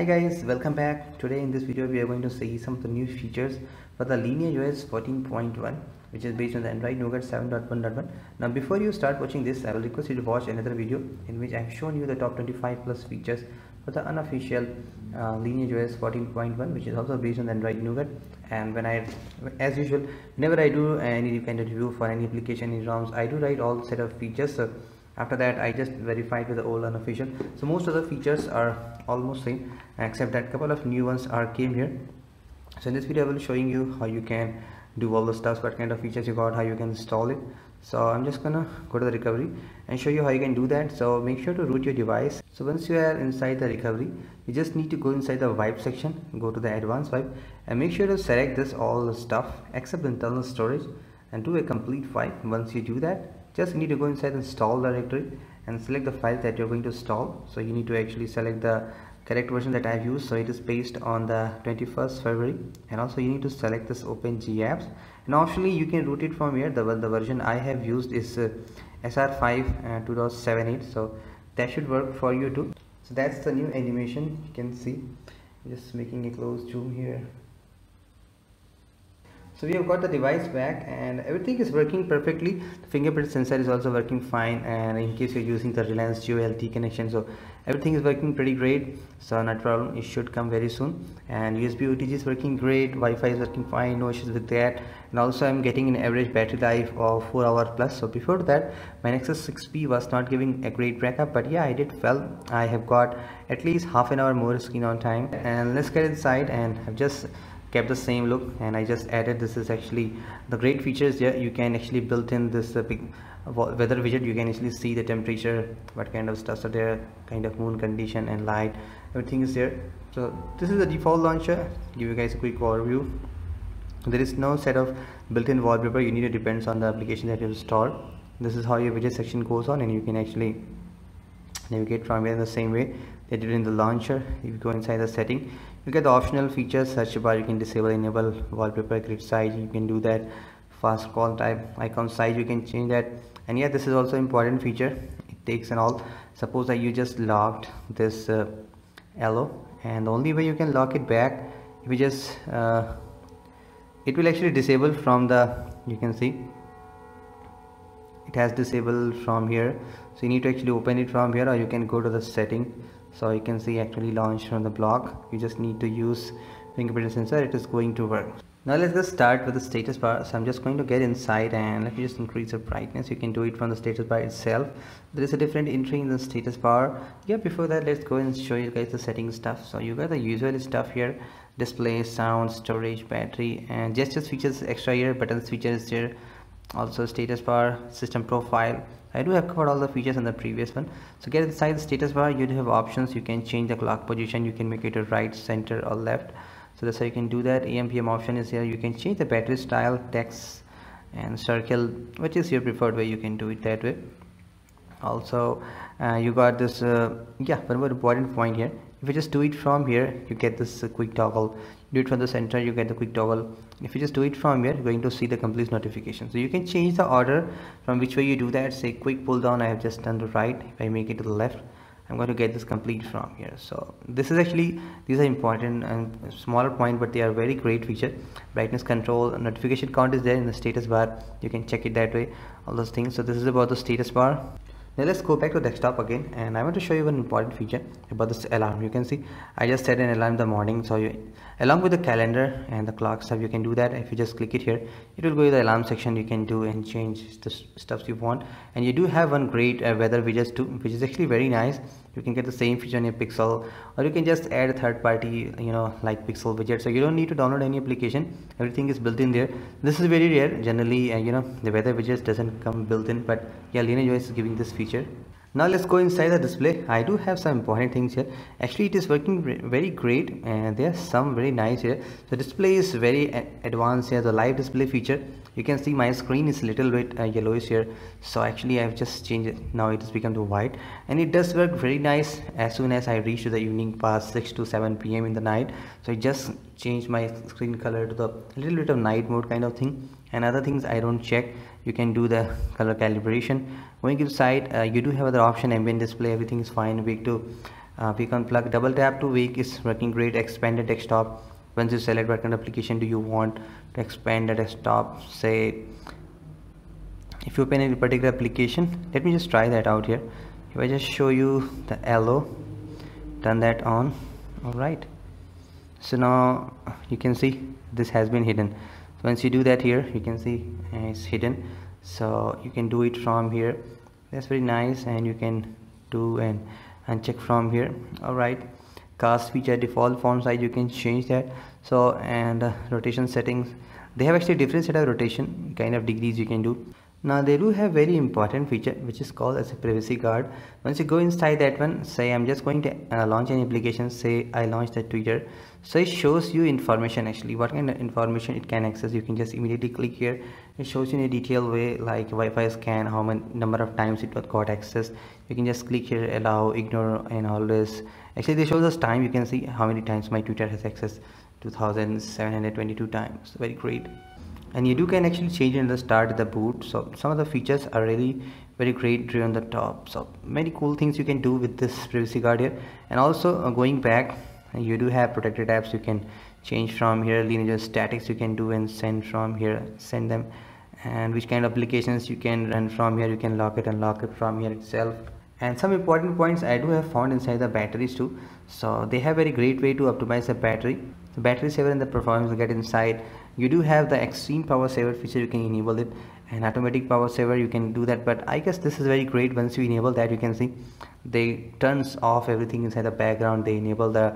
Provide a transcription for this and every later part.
Hi guys, welcome back. Today in this video we are going to see some of the new features for the LineageOS 14.1 which is based on the Android Nougat 7.1.1. Now before you start watching this, I will request you to watch another video in which I have shown you the top 25 plus features for the unofficial uh, LineageOS 14.1 which is also based on the Android Nougat and when I, as usual, whenever I do any kind of review for any application in ROMs, I do write all set of features. So after that I just verified with the old unofficial. So most of the features are almost same except that couple of new ones are came here. So in this video I will showing you how you can do all the stuff what kind of features you got how you can install it. So I'm just gonna go to the recovery and show you how you can do that. So make sure to root your device. So once you are inside the recovery you just need to go inside the wipe section go to the advanced wipe and make sure to select this all the stuff except internal storage and do a complete wipe. Once you do that just need to go inside the install directory and select the file that you're going to install so you need to actually select the correct version that I've used. So it is based on the 21st February. And also you need to select this open OpenGApps and optionally you can root it from here. The, the version I have used is uh, SR5 uh, 2.78 so that should work for you too. So that's the new animation. You can see. Just making a close zoom here so we have got the device back and everything is working perfectly. The fingerprint sensor is also working fine and in case you're using the Reliance Jio LTE connection so everything is working pretty great. So not problem. It should come very soon. And USB OTG is working great. Wi-Fi is working fine. No issues with that. And also I'm getting an average battery life of 4 hours plus. So before that my Nexus 6P was not giving a great backup but yeah I did well. I have got at least half an hour more screen on time. And let's get inside and I've just kept the same look and I just added this is actually the great features here. You can actually built in this uh, big weather widget you can actually see the temperature what kind of stuff are there kind of moon condition and light everything is there. So this is the default launcher. Give you guys a quick overview. There is no set of built-in wallpaper. You need to depends on the application that you install. This is how your widget section goes on and you can actually navigate from here in the same way they did in the launcher. If you go inside the setting you get the optional features search bar you can disable enable wallpaper grid size you can do that. Fast call type icon size you can change that. And yeah this is also important feature. It takes and all. Suppose that you just locked this uh, and the only way you can lock it back if you just uh, it will actually disable from the you can see. It has disabled from here. So you need to actually open it from here or you can go to the setting so you can see actually launched from the block. You just need to use fingerprint sensor. It is going to work. Now let's just start with the status bar. So i'm just going to get inside and let me just increase the brightness. You can do it from the status bar itself. There is a different entry in the status bar. Yeah before that let's go and show you guys the setting stuff. So you got the usual stuff here. Display sound storage battery and gestures features extra here buttons features here also status bar system profile. I do have covered all the features in the previous one. So get inside the status bar you do have options. You can change the clock position. You can make it a right center or left. So that's how you can do that. AM/PM option is here. You can change the battery style text and circle which is your preferred way you can do it that way. Also uh, you got this uh, yeah one more important point here if you just do it from here you get this uh, quick toggle. Do it from the center you get the quick toggle. If you just do it from here you're going to see the complete notification. So you can change the order from which way you do that. Say quick pull down I have just done the right. If I make it to the left I'm going to get this complete from here. So this is actually these are important and smaller point but they are very great feature. Brightness control notification count is there in the status bar. You can check it that way all those things. So this is about the status bar now let's go back to desktop again and I want to show you an important feature about this alarm. You can see I just set an alarm in the morning so you along with the calendar and the clock stuff you can do that. If you just click it here it will go to the alarm section. You can do and change the stuff you want. And you do have one great uh, weather widget too which is actually very nice you can get the same feature on your pixel or you can just add a third party you know like pixel widget so you don't need to download any application. Everything is built in there. This is very rare. Generally uh, you know the weather widget doesn't come built in but yeah Lineage is giving this feature now let's go inside the display. I do have some important things here. Actually it is working very great and there are some very nice here. The display is very advanced here. The live display feature you can see my screen is a little bit uh, yellowish here. So actually i've just changed it. Now it has become to white. And it does work very nice as soon as i reach to the evening past 6 to 7 p.m in the night. So i just changed my screen color to the little bit of night mode kind of thing. And other things i don't check you can do the color calibration. Going to the side uh, you do have other option ambient display everything is fine. Week to uh, we can plug. Double tap to wake is working great. Expanded desktop. Once you select what kind of application do you want to expand the desktop say if you open any particular application let me just try that out here. If I just show you the Allo turn that on. Alright so now you can see this has been hidden so once you do that here you can see it's hidden. So you can do it from here. That's very nice and you can do and uncheck from here. Alright. Cast feature default font size you can change that. So and uh, rotation settings. They have actually different set of rotation kind of degrees you can do now they do have very important feature which is called as a privacy guard. Once you go inside that one say i'm just going to uh, launch an application say i launch the twitter so it shows you information actually. What kind of information it can access you can just immediately click here. It shows you in a detailed way like wi-fi scan how many number of times it got access. You can just click here allow ignore and all this. Actually they show us time. You can see how many times my twitter has access 2722 times. Very great and you do can actually change in the start the boot. So some of the features are really very great on the top. So many cool things you can do with this privacy guard here. And also uh, going back you do have protected apps you can change from here linear statics you can do and send from here send them. And which kind of applications you can run from here you can lock it and lock it from here itself. And some important points I do have found inside the batteries too. So they have very great way to optimize the battery. The battery saver and the performance get inside you do have the extreme power saver feature you can enable it. And automatic power saver you can do that. But I guess this is very great once you enable that you can see they turns off everything inside the background. They enable the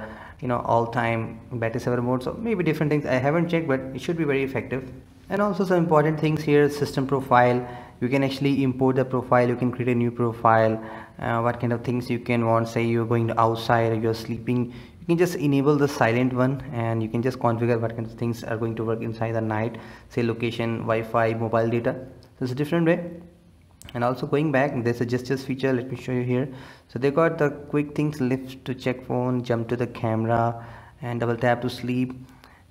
you know all-time battery saver mode. So maybe different things. I haven't checked but it should be very effective. And also some important things here system profile. You can actually import the profile. You can create a new profile. Uh, what kind of things you can want. Say you're going outside you're sleeping you can just enable the silent one and you can just configure what kind of things are going to work inside the night say location Wi-Fi mobile data. So it's a different way. And also going back there's a gestures feature let me show you here. So they got the quick things lift to check phone jump to the camera and double tap to sleep.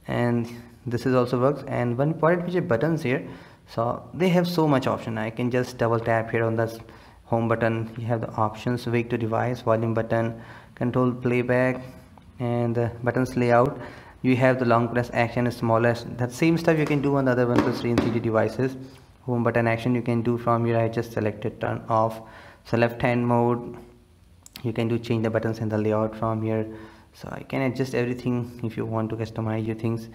And this is also works. And one important feature buttons here. So they have so much option. I can just double tap here on this home button. You have the options wake to device volume button control playback and the buttons layout you have the long press action smallest that same stuff you can do on the other OnePlus 3 and 3T devices. Home button action you can do from here I just selected turn off. So left hand mode you can do change the buttons and the layout from here. So I can adjust everything if you want to customize your things.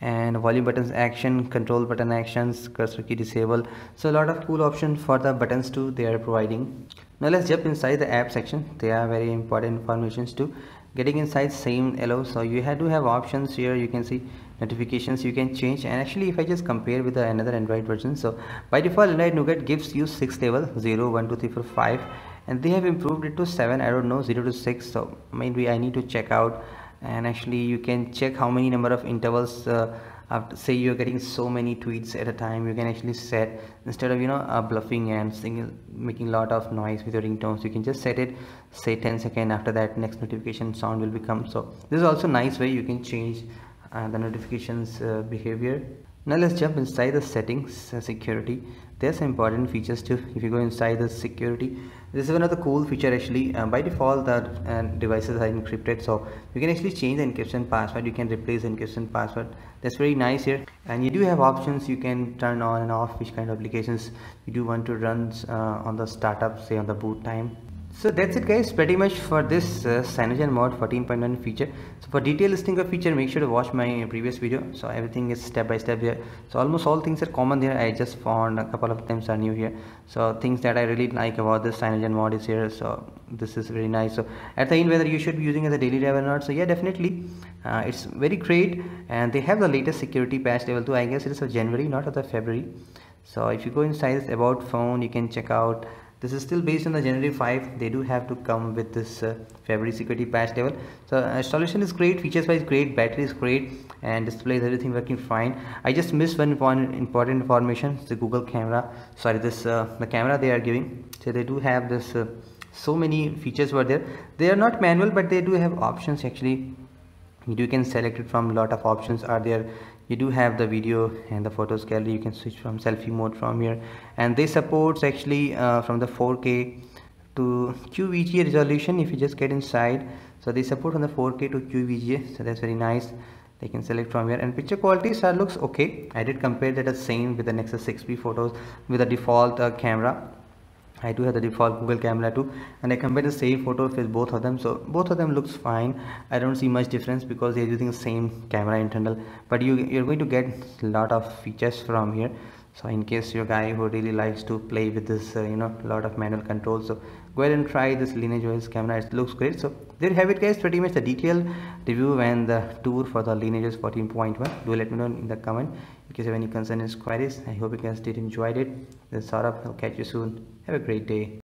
And volume buttons action control button actions cursor key disable. So a lot of cool options for the buttons too they are providing. Now let's jump inside the app section. They are very important informations too getting inside same allo so you have to have options here. You can see notifications. You can change. And actually if I just compare with the another Android version so by default Android Nougat gives you 6 level 0 1 2 3 4 5 and they have improved it to 7 I don't know 0 to 6 so maybe I need to check out. And actually you can check how many number of intervals uh, after say you're getting so many tweets at a time you can actually set instead of you know uh, bluffing and making a lot of noise with your ringtones you can just set it say 10 second after that next notification sound will become. So this is also nice way you can change uh, the notifications uh, behavior. Now let's jump inside the settings uh, security there's some important features too if you go inside the security. This is another cool feature actually. Uh, by default the uh, devices are encrypted so you can actually change the encryption password. You can replace the encryption password. That's very nice here. And you do have options. You can turn on and off which kind of applications you do want to run uh, on the startup say on the boot time so that's it guys. Pretty much for this uh, CyanogenMod 14.1 feature. So for detailed listing of feature make sure to watch my previous video. So everything is step by step here. So almost all things are common there I just found a couple of them are new here. So things that I really like about this CyanogenMod is here. So this is very nice. So at the end whether you should be using as a daily driver or not. So yeah definitely. Uh, it's very great. And they have the latest security patch level 2 I guess it is of January not of the February. So if you go inside about phone you can check out this is still based on the January 5 they do have to come with this uh, February security patch level. So uh, solution is great features wise great battery is great and display is everything working fine. I just missed one important information the Google camera. Sorry this uh, the camera they are giving. So they do have this uh, so many features were there. They are not manual but they do have options actually. You can select it from lot of options are there you do have the video and the photos gallery. You can switch from selfie mode from here. And they supports actually uh, from the 4k to QVGA resolution if you just get inside. So they support from the 4k to qvga so that's very nice. They can select from here. And picture quality so looks okay. I did compare that the same with the nexus 6p photos with the default uh, camera I do have the default Google camera too and I compare the same photo with both of them so both of them looks fine. I don't see much difference because they're using the same camera internal but you you're going to get a lot of features from here so in case you're a guy who really likes to play with this uh, you know a lot of manual controls so go ahead and try this lineage os camera. It looks great. So there you have it guys. Pretty much the detailed review and the tour for the lineage os 14.1 do let me know in the comment in case you have any concerns queries i hope you guys did enjoyed it. This is Saurabh. I'll catch you soon. Have a great day